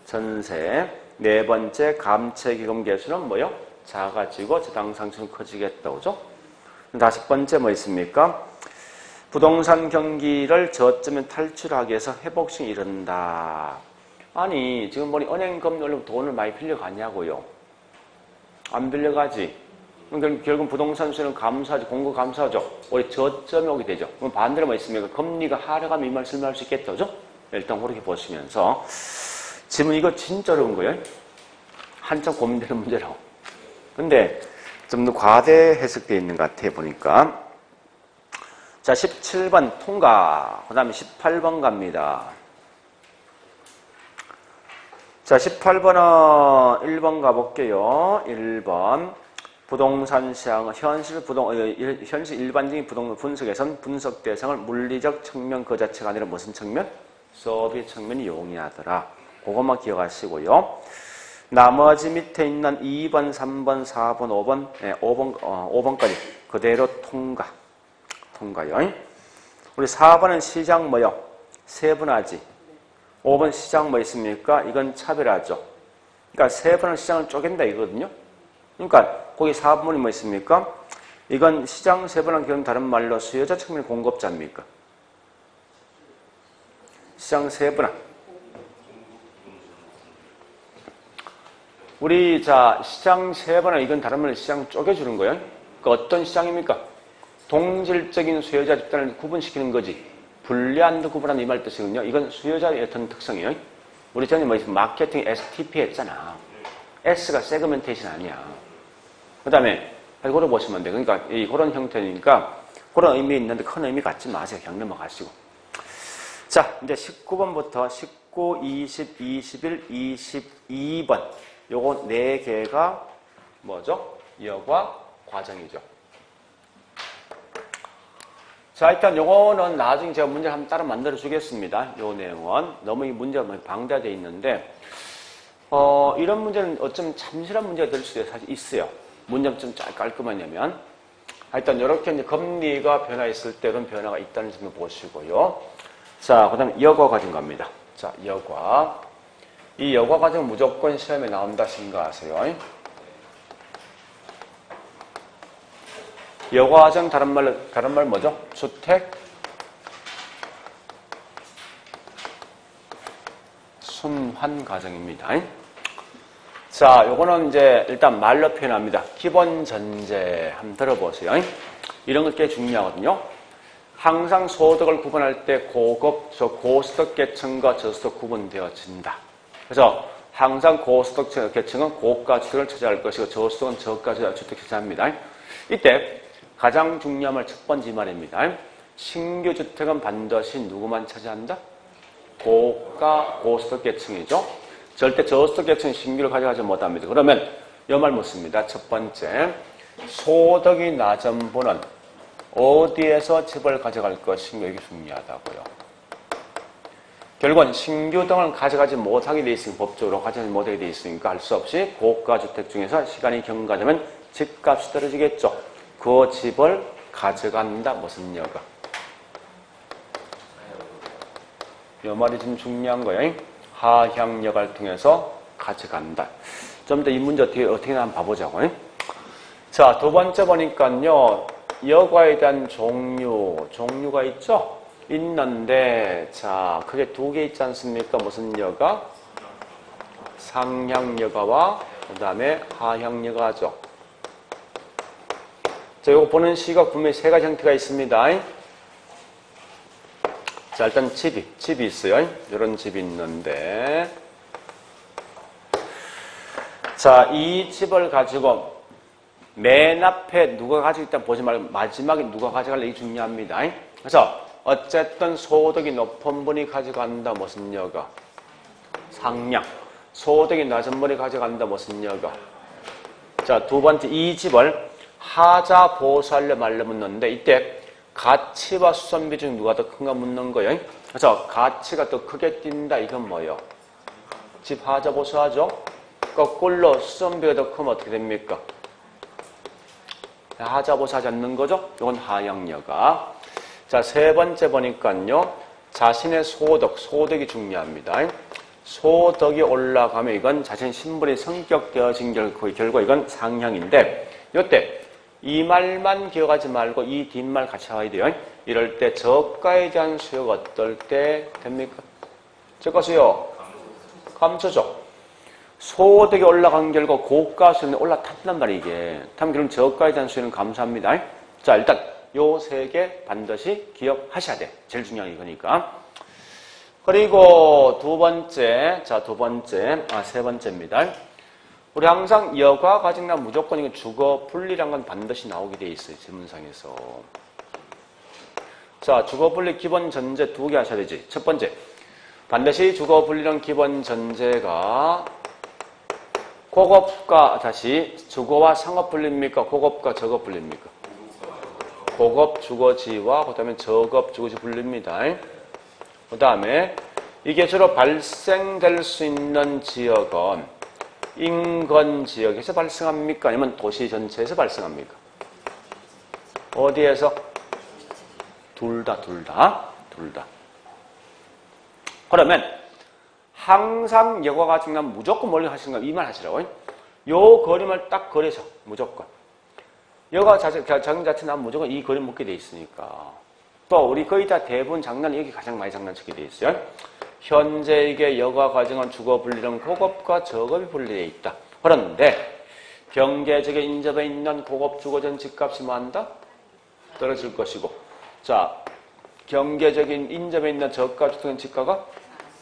전세. 네 번째, 감채기금 개수는 뭐요? 작아지고 저당 상승은 커지겠다. 그죠? 다섯 번째 뭐 있습니까? 부동산 경기를 저점에 탈출하기 위해서 회복性이른다. 아니, 지금 보니 은행 올리면 돈을 많이 빌려가냐고요. 안 빌려가지. 그럼 결국 부동산 수요는 감소하지, 공급 감소하죠. 우리 저점에 오게 되죠. 그럼 반대로 뭐 있습니까? 금리가 하락하면 이 말 설명할 수 있겠다. 죠 일단 그렇게 보시면서. 지금 이거 진짜 어려운 거예요. 한참 고민되는 문제라고. 근데 좀 더 과대 해석되어 있는 것 같아 보니까. 자, 17번 통과. 그 다음에 18번 갑니다. 자, 18번은 1번 가볼게요. 1번. 부동산 시장, 현실 부동, 어, 현실 일반적인 부동산 분석에선 분석 대상을 물리적 측면 그 자체가 아니라 무슨 측면? 서비 측면이 용이하더라. 그것만 기억하시고요. 나머지 밑에 있는 2번, 3번, 4번, 5번, 네, 5번, 어, 5번까지 그대로 통과. 통과요. 우리 4번은 시장 뭐요? 세분화지. 5번 시장 뭐 있습니까? 이건 차별하죠. 그러니까 세 번은 시장을 쪼갠다 이거거든요. 그러니까 거기 4번이 뭐 있습니까? 이건 시장 세분화 경우 다른 말로 수요자 측면 공급자입니까? 시장 세분화. 우리 자 시장 세분화 이건 다른 말로 시장 쪼개주는 거예요. 그 어떤 시장입니까? 동질적인 수요자 집단을 구분시키는 거지. 불리한 구분하는 이말 뜻이군요. 이건 수요자의 어떤 특성이에요. 우리 전에 뭐 마케팅 STP 했잖아. S가 세그멘테이션 아니야. 그 다음에 이거를 보시면 돼. 그러니까 이 그런 형태니까 그런 의미 있는데 큰 의미 갖지 마세요. 그냥 넘어가시고. 자, 이제 19번부터 19, 20, 21, 22번 요거 네 개가 뭐죠? 여과 과정이죠. 자, 일단 요거는 나중에 제가 문제를 한번 따로 만들어 주겠습니다. 요 내용은. 너무 이 문제가 방대되어 있는데, 어, 이런 문제는 어쩌면 참실한 문제가 될 수도 사실 있어요. 문제는 좀 깔끔하냐면, 일단 이렇게 이제 금리가 변화했을 때 이런 변화가 있다는 점을 보시고요. 자, 그 다음에 여과 과정 갑니다. 자, 여과. 이 여과 과정은 무조건 시험에 나온다 생각하세요. 여과정 다른 말 다른 말 뭐죠? 주택 순환 과정입니다. 자, 요거는 이제 일단 말로 표현합니다. 기본 전제 한번 들어보세요. 이런 것 꽤 중요하거든요. 항상 소득을 구분할 때 고급, 저 고소득 계층과 저소득 구분되어진다. 그래서 항상 고소득 계층은 고가 주택을 차지할 것이고 저소득은 저가 주택을 차지합니다. 이때 가장 중요한 말 첫 번째 말입니다. 신규 주택은 반드시 누구만 차지한다? 고가 고소득 계층이죠. 절대 저소득 계층 신규를 가져가지 못합니다. 그러면 이말 묻습니다. 첫 번째, 소득이 낮은 분은 어디에서 집을 가져갈 것인가 이게 중요하다고요. 결국은 신규 등을 가져가지 못하게 돼 있으니까 법적으로 가져가지 못하게 돼 있으니까 할 수 없이 고가 주택 중에서 시간이 경과되면 집값이 떨어지겠죠. 그 집을 가져간다 무슨 여가. 이 말이 좀 중요한 거예요. 하향 여가를 통해서 가져간다. 좀 더 이 문제 어떻게 어떻게 한번 봐보자고요. 자, 두 번째 보니까요. 여과에 대한 종류, 종류가 있죠? 있는데, 자, 그게 두 개 있지 않습니까? 무슨 여가? 상향여가와 그 다음에 하향여가죠. 자, 이거 보는 시각 분명히 세 가지 형태가 있습니다. 자, 일단 집이, 집이 있어요. 이런 집이 있는데. 자, 이 집을 가지고 맨 앞에 누가 가지고 있다 보지 말고 마지막에 누가 가져갈래 이게 중요합니다. 그래서 어쨌든 소득이 높은 분이 가져간다 무슨 여가 상량 소득이 낮은 분이 가져간다 무슨 여가 자 두 번째 이 집을 하자 보수하려 말려 묻는데 이때 가치와 수선비 중 누가 더 큰가 묻는 거예요. 그래서 가치가 더 크게 뛴다 이건 뭐예요? 집 하자 보수하죠. 거꾸로 수선비가 더 크면 어떻게 됩니까? 하자보사지 않는 거죠? 이건 하향여가. 자, 세 번째 보니까요. 자신의 소득, 소득이 중요합니다. 소득이 올라가면 이건 자신 신분이 성격되어진 결과, 결과 이건 상향인데 이때 이 말만 기억하지 말고 이 뒷말 같이 하야 돼요. 이럴 때 저가에 대한 수요가 어떨 때 됩니까? 저가 수요 감소죠. 소득이 올라간 결과 고가 수요는 올라탔단 말이에요, 이게. 다음 그럼 저가에 대한 수요는 감소합니다. 자, 일단 요 세 개 반드시 기억하셔야 돼. 제일 중요한 이거니까. 그리고 두 번째, 자, 두 번째, 아, 세 번째입니다. 우리 항상 여가 가정나 무조건 이거 주거 분리란 건 반드시 나오게 돼 있어요, 질문상에서. 자, 주거 분리 기본 전제 두 개 하셔야 되지. 첫 번째, 반드시 주거 분리란 기본 전제가 고급과 다시 주거와 상업 분리입니까? 고급과 저급 분리입니까? 고급 주거지와 그다음에 저급 주거지 분리입니다. 그다음에 이게 주로 발생될 수 있는 지역은 인근 지역에서 발생합니까? 아니면 도시 전체에서 발생합니까? 어디에서? 둘 다, 둘 다, 둘 다. 그러면 항상 여과가 중요하면 무조건 멀리 하시는 거 이말 하시라고. 요 그림을 딱 그려서 무조건. 여가 자체, 장 자체 나면 무조건 이 그림 먹게 돼 있으니까. 또 우리 거의 다 대부분 장난 여기 가장 많이 장난치게 돼 있어요. 현재 이게 여가 과정은 주거 분리는 고급과 저급이 분리되어 있다. 그런데 경계적에 인접해 있는 고급 주거전 집값이 뭐한다? 떨어질 것이고 자 경계적인 인접해 있는 저가 주택은 집가가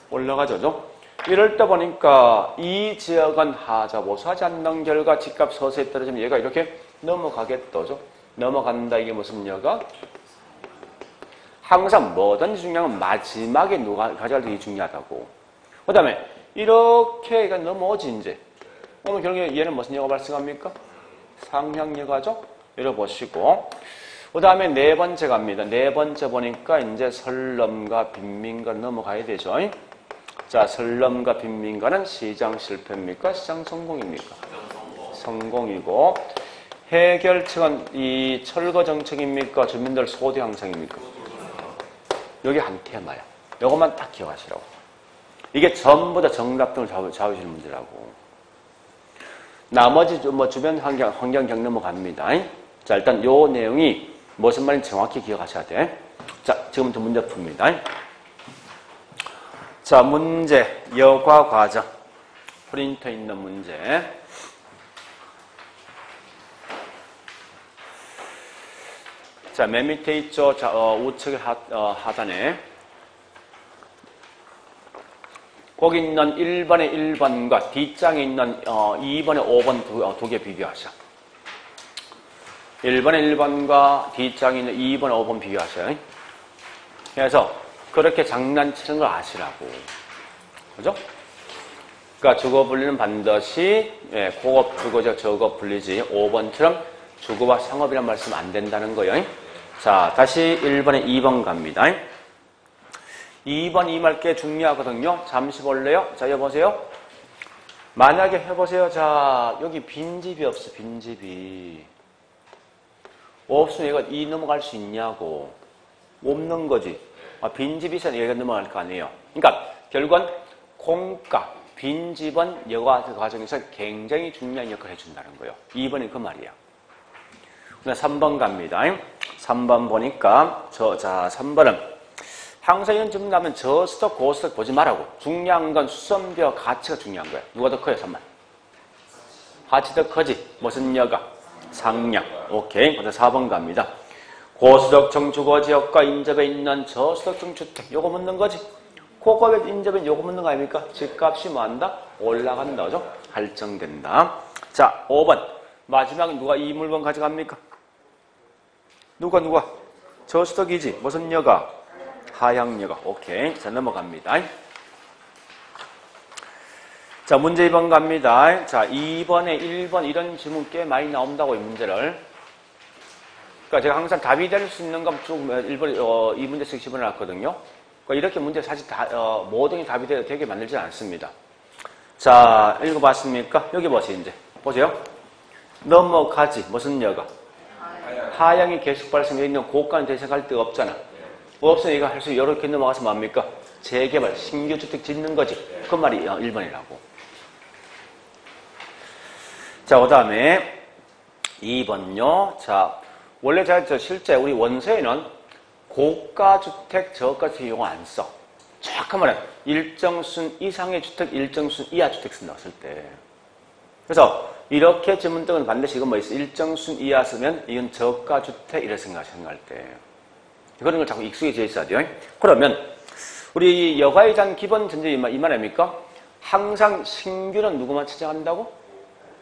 올라가죠. 이럴 때 보니까 이 지역은 하자 보수하지 않는 결과 집값 서서히 떨어지면 얘가 이렇게 넘어가겠다죠. 넘어간다 이게 무슨 여가? 항상 뭐든지 중요한 건 마지막에 누가 가져갈 게 중요하다고. 그 다음에 이렇게 가 넘어오지 이제. 그러면 결국에 얘는 무슨 여가 발생합니까? 상향여가죠? 이러보시고 그 다음에 네 번째 갑니다. 네 번째 보니까 이제 설럼과 빈민가 넘어가야 되죠. 자, 설럼과 빈민가는 시장 실패입니까? 시장 성공입니까? 성공이고 해결책은 이 철거 정책입니까? 주민들 소득 향상입니까? 여기 한 테마야. 이것만 딱 기억하시라고. 이게 전부 다 정답 등을 잡으시는 문제라고. 나머지 뭐 주변 환경, 환경 경 넘어갑니다. 자, 일단 요 내용이 무슨 말인지 정확히 기억하셔야 돼. 자, 지금부터 문제 풉니다. 자, 문제. 여과 과정. 프린터 있는 문제. 자, 맨 밑에 있죠. 자, 어, 우측 하, 어, 하단에. 거기 있는 1번의 1번과 뒷장에 있는 어, 2번의 5번 두, 두개 비교하셔. 1번의 1번과 뒷장에 있는 2번, 5번 비교하셔요. 그래서 그렇게 장난치는 걸 아시라고. 그죠? 그러니까 주거 분리는 반드시 예, 고급 주거적 저급 분리지 5번처럼 주거와 상업이란 말씀 안 된다는 거예요. 자, 다시 1번에 2번 갑니다. 2번 이말꽤 중요하거든요. 잠시 볼래요? 자, 여보세요? 만약에 해보세요. 자, 여기 빈집이 없어, 빈집이. 없으면 얘가 이 넘어갈 수 있냐고. 없는 거지. 아, 빈집이 있어야 얘가 넘어갈 거 아니에요. 그러니까, 결국은 공가, 빈집은 여가 그 과정에서 굉장히 중요한 역할을 해준다는 거예요. 2번이 그 말이야. 그다음 3번 갑니다. 3번 보니까, 저, 자, 3번은 항상 이런 질문 나면 저스톱, 고스톱 보지 말라고. 중요한 건 수선비와 가치가 중요한 거야. 누가 더 커요, 3번? 가치 더 커지. 무슨 여가? 상량. 오케이. 그다음 4번 갑니다. 고수덕청 주거지역과 인접에 있는 저수덕청 주택. 요거 묻는 거지. 고급에 인접에 요거 묻는 거 아닙니까? 집값이 뭐 한다? 올라간다. 그죠? 할정된다. 자, 5번. 마지막에 누가 이 물건 가져갑니까? 누가 누가? 저수덕이지. 무슨 여가? 하향여가. 오케이. 자, 넘어갑니다. 자, 문제 2번 갑니다. 자, 2번에 1번 이런 질문 꽤 많이 나온다고, 이 문제를. 그러니까 제가 항상 답이 될 수 있는 건쭉 1번, 어, 이 문제씩 집어넣었거든요. 그러니까 이렇게 문제 사실 다, 어, 모든 게 답이 되게, 되게 만들지 않습니다. 자, 읽어봤습니까? 여기 보세요, 이제. 보세요. 넘어가지. 무슨 여가? 하향이 계속 발생해 있는 고가는 대생할 데가 없잖아. 없으니 이거 할 수, 이렇게 넘어가서 뭡니까? 재개발, 신규 주택 짓는 거지. 그 말이 1번이라고. 자, 그 다음에 2번요. 자, 원래 제가 저 실제 우리 원서에는 고가주택, 저가주택 용어 안 써. 정확한 말은 일정순 이상의 주택, 일정순 이하 주택 쓴다고 쓸 때. 그래서 이렇게 지문 등은 반드시 이건 뭐 있어? 일정순 이하 쓰면 이건 저가 주택 이래 생각, 생각할 때. 그런 걸 자꾸 익숙해져 있어야 돼요. 그러면 우리 대한 기본 전제 이 말 아닙니까? 항상 신규는 누구만 찾아간다고?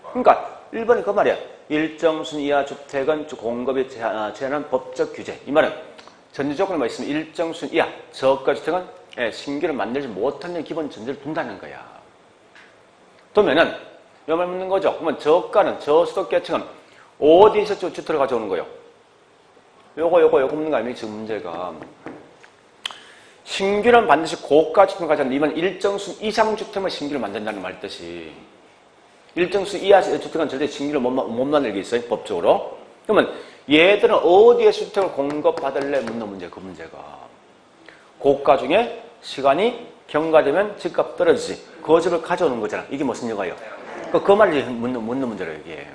그러니까 1번이 그 말이야. 일정순 이하 주택은 공급이 제한한 법적 규제. 이 말은 전제 조건이 뭐 있으면 일정순 이하 저가 주택은 예, 신규를 만들지 못하는 기본 전제를 둔다는 거야. 그러면은 이말 묻는 거죠. 그러면 저가는 저수도계층은 어디서 주택을 가져오는 거예요? 요거 요거 요거 묻는 거 아닙니까? 지금 문제가. 신규는 반드시 고가 주택을 가져오는 이번 일정순 이상 주택만 신규를 만든다는 말 뜻이. 일정 수 이하 주택은 절대 신규를 못, 못 만들게 있어요, 법적으로. 그러면 얘들은 어디에 주택을 공급받을래 묻는 문제, 그 문제가. 고가 중에 시간이 경과되면 집값 떨어지지. 그 집을 가져오는 거잖아. 이게 무슨 여가요? 그, 그 말이 묻는, 묻는 문제로 이게.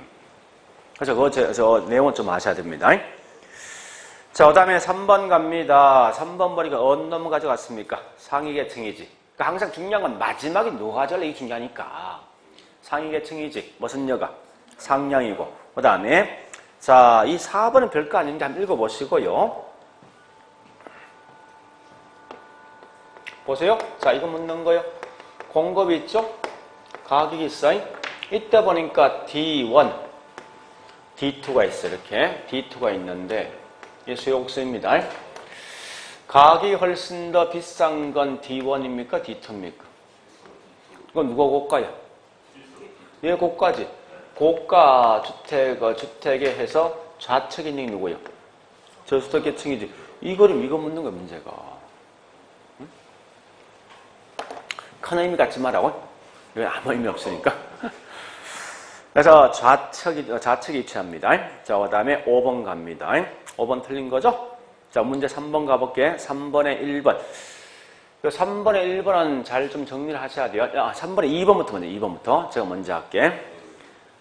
그래서 그거 저, 저 내용은 좀 아셔야 됩니다. 자, 그 다음에 3번 갑니다. 3번 보니까 어느 놈 가져갔습니까? 상위 계층이지. 그러니까 항상 중요한 건 가져갈래 이게 중요하니까. 상위 계층이지. 무슨 여가? 상량이고. 그 다음에, 자, 이 4번은 별거 아닌데 한번 읽어보시고요. 보세요. 자, 이거 묻는 거요. 공급이 있죠? 가격이 있어요. 이때 보니까 D1, D2가 있어요. 이렇게. D2가 있는데, 이 수용수입니다. 가격이 훨씬 더 비싼 건 D1입니까? D2입니까? 이건 누가 고가야? 얘 고가지. 고가 주택, 주택에 해서 좌측에 있는 게 누구예요? 저수도 계층이지. 이 그림 이거 묻는 거야, 문제가. 응? 큰 의미 갖지 말라고? 왜 아무 의미 없으니까. 그래서 좌측이, 좌측에 위치합니다. 자, 그 다음에 5번 갑니다. 5번 틀린 거죠? 자, 문제 3번 가볼게. 3번에 1번. 3번에 1번은 잘 좀 정리를 하셔야 돼요. 아, 3번에 2번부터 먼저, 2번부터. 제가 먼저 할게.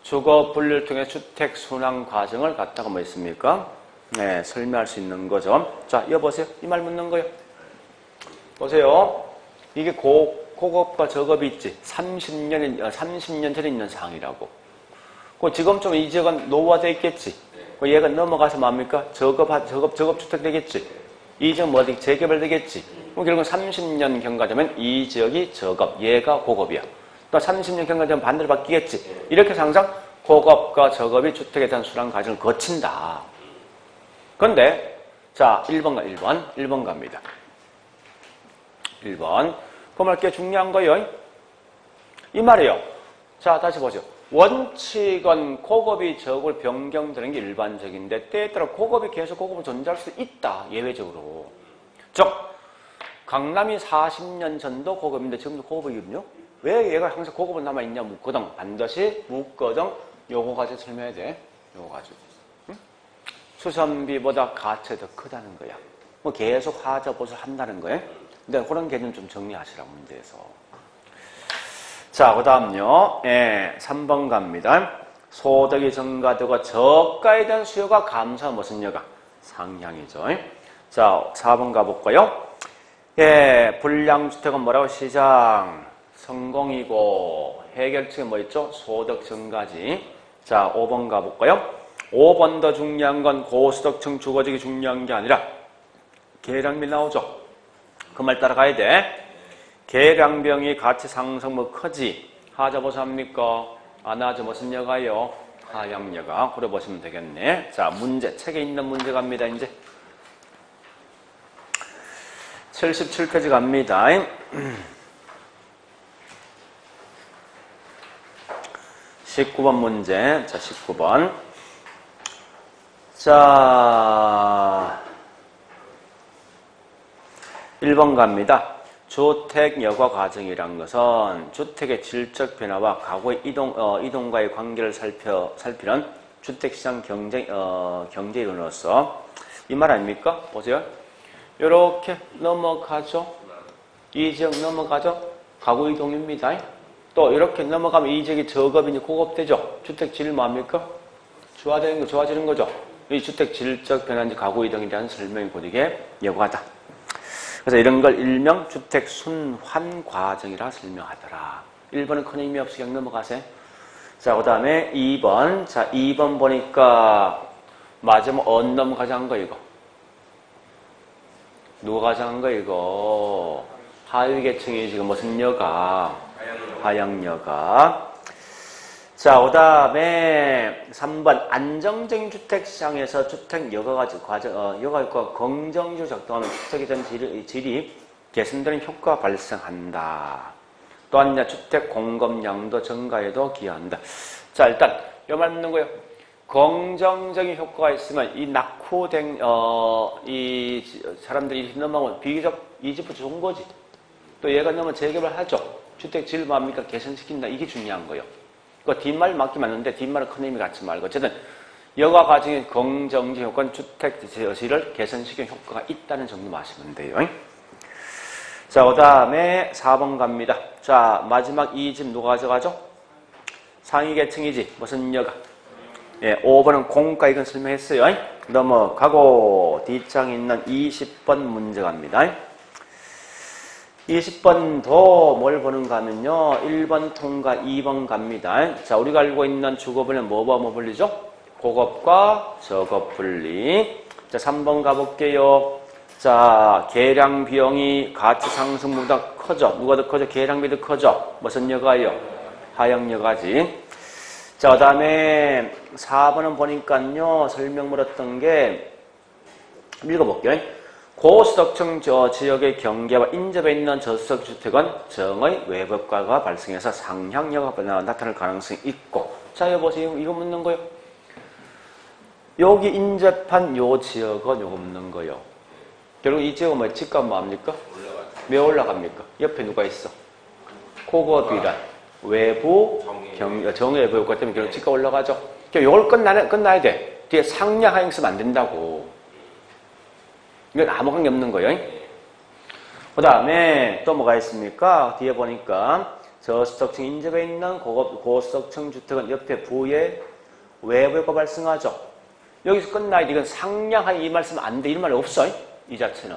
주거 분류를 통해 주택 순환 과정을 갖다가 뭐 있습니까? 네, 설명할 수 있는 거죠. 자, 여보세요. 이 말 묻는 거요. 보세요. 이게 고, 고급과 저급이 있지. 30년, 30년 전에 있는 상황이라고. 그 지금 좀이 지역은 노후화되어 있겠지. 그 얘가 넘어가서 뭡니까? 저급, 저급, 저급 주택 되겠지. 이 지역 뭐 재개발 되겠지. 그럼 결국은 30년 경과 되면 이 지역이 저급, 얘가 고급이야. 또 30년 경과 되면 반대로 바뀌겠지. 이렇게 항상 고급과 저급이 주택에 대한 순환 과정을 거친다. 그런데 자 1번 가 1번 1번 갑니다. 1번 그 말 꽤 중요한 거예요. 이 말이에요. 자 다시 보죠. 원칙은 고급이 저급을 변경되는 게 일반적인데 때에 따라 고급이 계속 고급을 존재할 수 있다. 예외적으로. 즉 강남이 40년 전도 고급인데 지금도 고급이거든요. 왜 얘가 항상 고급은 남아있냐? 묻거든. 반드시 묻거든. 요거 가지고 설명해야 돼. 요거 가지고. 응? 수선비보다 가치가 더 크다는 거야. 뭐 계속 하자 보수 한다는 거예요. 근데 그런 개념 좀 정리하시라고 문제에서. 자, 그 다음요. 예, 3번 갑니다. 소득이 증가되고 저가에 대한 수요가 감소 무슨 여가? 상향이죠. 자, 4번 가볼까요? 예, 불량주택은 뭐라고? 시장 성공이고 해결책이 뭐 있죠? 소득 증가지. 자, 5번 가볼까요? 5번 더 중요한 건 고소득층 주거지기 중요한 게 아니라 계량비 나오죠? 그 말 따라가야 돼. 계량병이 가치 상승 뭐 크지? 하자보사 합니까? 안 하죠. 무슨 여가요? 하향여가. 그래 보시면 되겠네. 자, 문제. 책에 있는 문제 갑니다, 이제. 77페이지 갑니다. 19번 문제. 자, 19번. 자, 1번 갑니다. 주택 여과 과정이란 것은 주택의 질적 변화와 가구의 이동, 어, 이동과의 관계를 살펴, 살피는 주택시장 경쟁, 어, 경제 이론으로서 이 말 아닙니까? 보세요. 이렇게 넘어가죠. 이 지역 넘어가죠. 가구 이동입니다. 또 이렇게 넘어가면 이 지역이 저급이니 고급되죠. 주택 질 뭐합니까? 좋아지는 거, 좋아지는 거죠. 이 주택 질적 변화인지 가구 대한 설명이 곧 이게 여과다. 그래서 이런 걸 일명 주택 순환 과정이라 설명하더라. 1번은 큰 의미 없이 그냥 넘어가세요. 자, 그 다음에 2번. 자, 2번 보니까 맞으면 언 넘어가자는 거 이거. 누가 가져간 거 이거? 하위 계층이 지금 무슨 여가? 하향여가. 자, 그 다음에 3번 안정적인 주택시장에서 주택 여가가 과정, 어, 여가과 긍정적으로 작동하면 주택에 대한 질이, 질이 개선되는 효과가 발생한다. 또한 주택 공급량도 증가에도 기여한다. 자, 일단 요말 묻는 거예요. 긍정적인 효과가 있으면 이 낙후된 어, 이 사람들이 넘어가면 비교적 이 집부터 좋은 거지. 또 얘가 넘으면 재개발 하죠. 주택 질을 뭡니까? 개선시킨다. 이게 중요한 거예요. 그 뒷말 맞기 맞는데 뒷말은 큰 의미 갖지 말고 어쨌든 여가 과정의 긍정적 효과는 주택 질을 개선시키는 효과가 있다는 점도 아시면 돼요. 자, 그 다음에 4번 갑니다. 자, 마지막 이 집 누가 가져가죠? 상위 계층이지. 무슨 여가? 예, 5번은 공가 이건 설명했어요. 넘어가고 뒷장에 있는 20번 문제 갑니다. 20번도 뭘 보는가 하면요. 1번 통과 2번 갑니다. 자, 우리가 알고 있는 주거분은 뭐와 뭐 분리죠? 고급과 저급 분리. 자, 3번 가볼게요. 자, 계량 비용이 가치 상승보다 커져. 누가 더 커져? 계량비도 커져. 무슨 여가요? 하향 여가지. 자, 그 다음에 4번은 보니까요. 설명 물었던 게 읽어볼게요. 고수덕층 지역의 경계와 인접해 있는 저수적 주택은 정의 외법과가 발생해서 상향여가 나타날 가능성이 있고 자 여보세요. 이거 묻는 거요. 여기 인접한 요 지역은 요거 묻는 거요. 결국 이 지역은 뭐 집값 뭐합니까? 왜 올라갑니까? 옆에 누가 있어? 고급이란 외부 경, 정외부 효과 때문에 결국 집값 올라가죠. 요걸 끝나, 끝나야 돼. 뒤에 상향 하행 쓰면 안 된다고 이건 아무 관계 없는 거예요. 그 다음에 또 뭐가 있습니까? 뒤에 보니까 저수석층 인접해 있는 고급, 고수석층 주택은 옆에 부에 외부효과 발생하죠. 여기서 끝나야 돼. 이건 상향한 이 말씀 안 돼. 이런 말 없어. 이 자체는.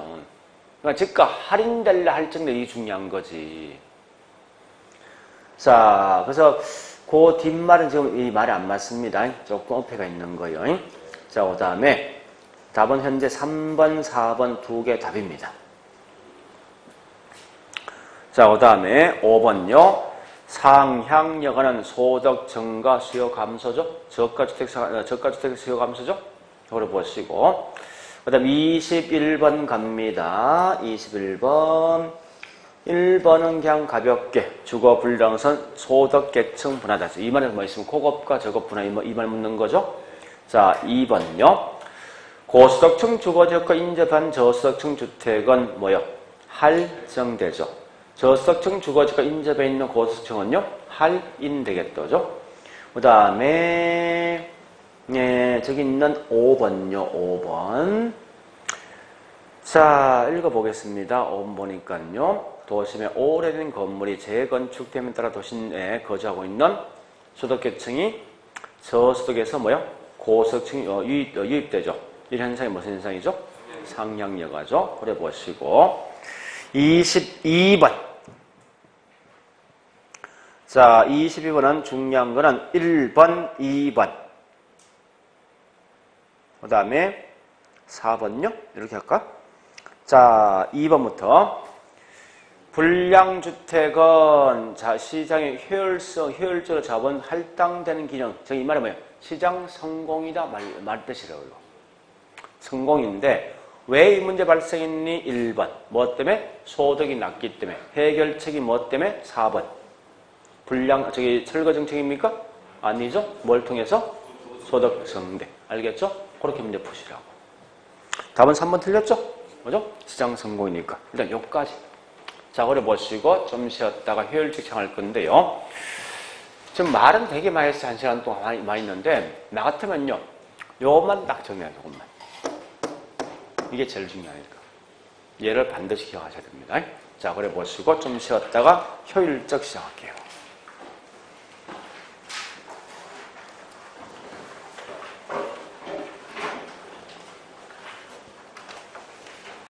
그러니까 즉가 할인될라 할 정도 이 중요한 거지. 자, 그래서 그 뒷말은 지금 이 말이 안 맞습니다. 조금 어폐가 있는 거예요. 자, 그 다음에 답은 현재 3번, 4번 두 개 답입니다. 자, 그 다음에 5번요. 상향여가는 소득 증가 수요 감소죠. 저가주택, 어, 저가주택 수요 감소죠. 이걸 보시고. 그 다음 21번 갑니다. 21번. 1번은 그냥 가볍게 주거 불량선 소득 계층 분화다. 이 말은 뭐 있으면 고급과 저급 분화 이 말 묻는 거죠. 자, 2번요. 고수덕층 주거지역과 인접한 저수덕층 주택은 뭐요? 할정되죠. 저석층 주거지가 인접해 있는 고석층은요, 할인 되겠죠. 그 다음에, 예, 저기 있는 5번요, 5번. 자, 읽어보겠습니다. 5번 보니까요. 도심에 오래된 건물이 재건축됨에 따라 도심에 거주하고 있는 소득계층이 저소득에서 뭐요? 고소득층이 어, 유입, 어, 유입되죠. 이 현상이 무슨 현상이죠? 상향여가죠. 그래 보시고 22번 자 22번은 중요한 거는 1번, 2번 그 다음에 4번요. 이렇게 할까? 자 2번부터 불량주택은 자 시장의 효율성, 효율적으로 자본 할당되는 기능. 저이 말은 뭐예요? 시장 성공이다 말, 말 뜻이라고요. 성공인데 왜 이 문제 발생했니? 1번. 뭐 때문에? 소득이 낮기 때문에. 해결책이 뭐 때문에? 4번. 불량 저기 철거 정책입니까? 아니죠. 뭘 통해서? 소득 증대. 알겠죠? 그렇게 문제 푸시라고. 답은 3번 틀렸죠? 뭐죠? 시장 성공이니까. 일단 여기까지. 자, 그래 보시고 좀 쉬었다가 효율적 생할 건데요. 지금 말은 되게 많이 했어요. 한 시간 동안 많이, 많이 있는데, 나 같으면요. 요것만 딱 정리해요, 요것만. 이게 제일 중요하니까. 얘를 반드시 기억하셔야 됩니다. 자, 그래 보시고 좀 쉬었다가 효율적 시작할게요.